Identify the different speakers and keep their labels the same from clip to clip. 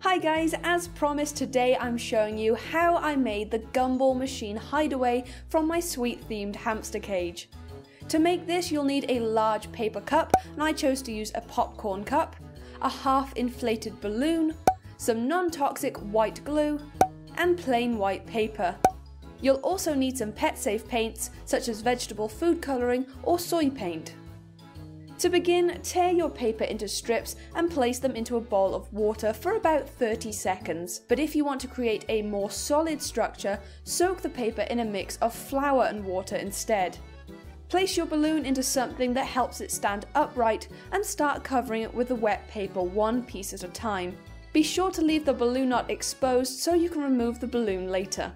Speaker 1: Hi guys, as promised today I'm showing you how I made the gumball machine hideaway from my sweet themed hamster cage. To make this you'll need a large paper cup and I chose to use a popcorn cup, a half inflated balloon, some non-toxic white glue, and plain white paper. You'll also need some pet safe paints such as vegetable food colouring or soy paint. To begin, tear your paper into strips and place them into a bowl of water for about 30 seconds. But if you want to create a more solid structure, soak the paper in a mix of flour and water instead. Place your balloon into something that helps it stand upright and start covering it with the wet paper one piece at a time. Be sure to leave the balloon knot exposed so you can remove the balloon later.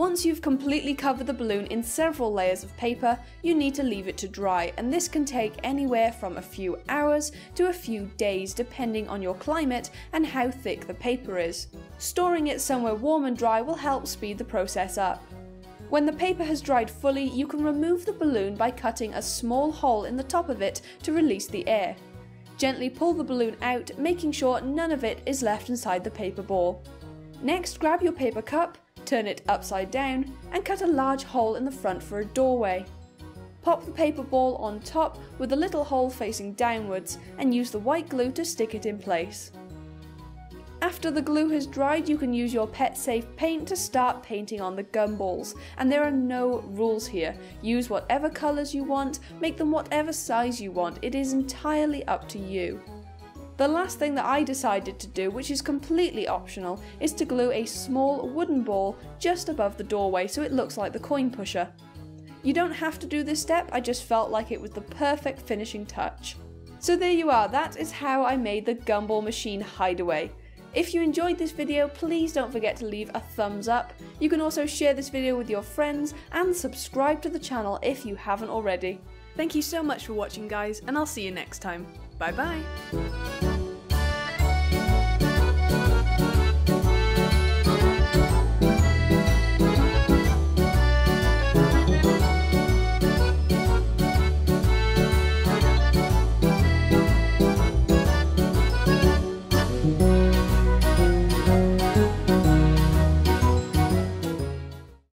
Speaker 1: Once you've completely covered the balloon in several layers of paper, you need to leave it to dry, and this can take anywhere from a few hours to a few days depending on your climate and how thick the paper is. Storing it somewhere warm and dry will help speed the process up. When the paper has dried fully, you can remove the balloon by cutting a small hole in the top of it to release the air. Gently pull the balloon out, making sure none of it is left inside the paper ball. Next, grab your paper cup, turn it upside down, and cut a large hole in the front for a doorway. Pop the paper ball on top with a little hole facing downwards and use the white glue to stick it in place. After the glue has dried, you can use your pet safe paint to start painting on the gumballs, and there are no rules here. Use whatever colours you want, make them whatever size you want, it is entirely up to you. The last thing that I decided to do, which is completely optional, is to glue a small wooden ball just above the doorway so it looks like the coin pusher. You don't have to do this step, I just felt like it was the perfect finishing touch. So there you are, that is how I made the Gumball Machine Hideaway. If you enjoyed this video, please don't forget to leave a thumbs up. You can also share this video with your friends and subscribe to the channel if you haven't already. Thank you so much for watching guys, and I'll see you next time. Bye bye!